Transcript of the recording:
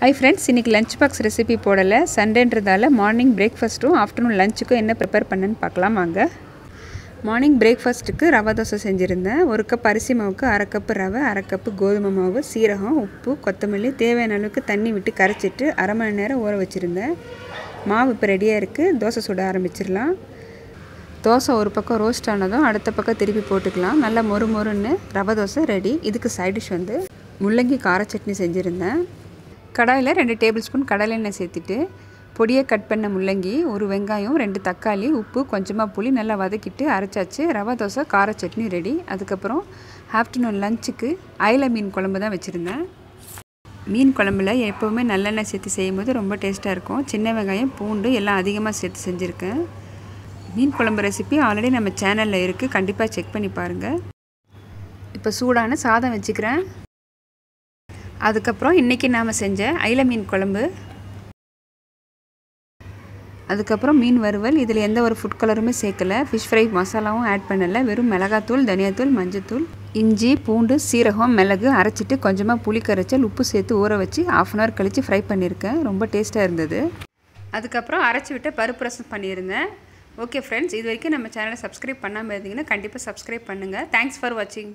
High friends இன்றைக்கி lunch box recipe போடலை. சண்டேன்றதால மார்னிங் பிரேக்ஃபாஸ்ட்டும் ஆஃப்டர்நூன் லஞ்சுக்கும் என்ன ப்ரிப்பேர் பண்ணுன்னு பார்க்கலாம் வாங்க. மார்னிங் பிரேக்ஃபாஸ்ட்டுக்கு ரவை தோசை செஞ்சுருந்தேன். ஒரு கப் அரிசி மாவுக்கு அரை கப்பு ரவை அரை கப்பு கோதுமை மாவு சீரகம் உப்பு கொத்தமல்லி தேவையான அளவுக்கு தண்ணி விட்டு கரைச்சிட்டு அரை மணி நேரம் ஊற வச்சுருந்தேன். மாவு இப்போ ரெடியாக இருக்குது தோசை சுட ஆரம்பிச்சிடலாம். தோசை ஒரு பக்கம் ரோஸ்ட் ஆனதும் அடுத்த பக்கம் திருப்பி போட்டுக்கலாம். நல்லா மொறு மொறுன்னு ரவை தோசை ரெடி இதுக்கு சைட் டிஷ் வந்து முள்ளங்கி கார சட்னி செஞ்சுருந்தேன். கடாயில் ரெண்டு டேபிள் ஸ்பூன் கடலெண்ணெய் சேர்த்துட்டு பொடியை கட் பண்ண முள்ளங்கி ஒரு வெங்காயம் ரெண்டு தக்காளி உப்பு கொஞ்சமாக புளி நல்லா வதக்கிட்டு அரைச்சாச்சு. ரவா தோசை கார சட்னி ரெடி. அதுக்கப்புறம் ஆஃப்டர்நூன் லஞ்சுக்கு அயில மீன் குழம்பு தான் வச்சுருந்தேன். மீன் குழம்புல எப்போவுமே நல்லெண்ணெய் சேர்த்து செய்யும்போது ரொம்ப டேஸ்ட்டாக இருக்கும். சின்ன வெங்காயம் பூண்டு எல்லாம் அதிகமாக சேர்த்து செஞ்சுருக்கேன். மீன் குழம்பு ரெசிபி ஆல்ரெடி நம்ம சேனலில் இருக்குது கண்டிப்பாக செக் பண்ணி பாருங்கள் இப்போ சூடான சாதம் வச்சுக்கிறேன். அதுக்கப்புறம் இன்றைக்கி நாம் செஞ்ச அயில மீன் குழம்பு. அதுக்கப்புறம் மீன் வறுவல். இதில் எந்த ஒரு ஃபுட் கலருமே சேர்க்கலை. ஃபிஷ் ஃப்ரை மசாலாவும் ஆட் பண்ணலை. வெறும் மிளகாத்தூள் தனியாத்தூள் மஞ்சத்தூள். இஞ்சி பூண்டு சீரகம் மிளகு அரைச்சிட்டு கொஞ்சமாக புளி கரைச்சல் உப்பு சேர்த்து ஊற வச்சு ஆஃப் அன் ஹவர் கழித்து ஃப்ரை பண்ணியிருக்கேன். ரொம்ப டேஸ்ட்டாக இருந்தது. அதுக்கப்புறம் அரைச்சி விட்டு பருப்பு ரசம் பண்ணியிருந்தேன். ஓகே ஃப்ரெண்ட்ஸ் இது வரைக்கும் நம்ம சேனலை சப்ஸ்கிரைப் பண்ணாமல் இருந்தீங்கன்னா கண்டிப்பாக சப்ஸ்கிரைப் பண்ணுங்கள் தேங்க்ஸ் ஃபார் வாட்சிங்